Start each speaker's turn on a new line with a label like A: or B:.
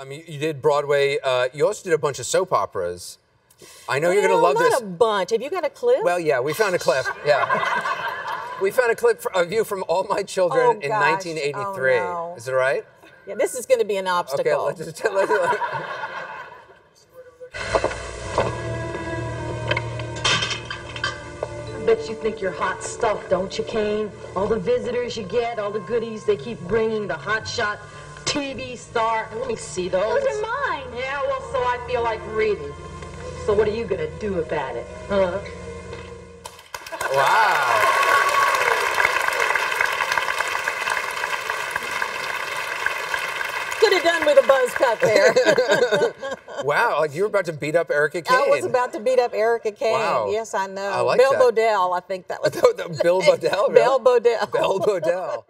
A: I mean, you did Broadway. Uh, you also did a bunch of soap operas. I know you're going to love
B: not
A: this.
B: a bunch. Have you got a clip?
A: Well, yeah, we found a clip. Yeah. we found a clip of you from All My Children
B: Oh,
A: in
B: gosh.
A: 1983.
B: Oh, no.
A: Is it right?
B: yeah, this is going to be an obstacle.
A: Okay,
B: obstacle.
A: let's just tell let-
C: I bet you think you're hot stuff, don't you, Kane? All the visitors you get, all the goodies they keep bringing, the hot shot TV star. Let me see those.
D: Those are mine.
C: Yeah, well, so I feel like reading. So what are you gonna do about it, huh?
A: Wow.
B: Could have done with a buzz cut there.
A: Wow, like you were about to beat up Erica Kane.
B: I was about to beat up Erica Kane.
A: Wow.
B: Yes, I know.
A: I like
B: Bill
A: that.
B: Bodelle, I think that was.
A: The- the Belle Bodelle,
B: Bill
A: really?
B: Bodelle.
A: Belle Bodelle.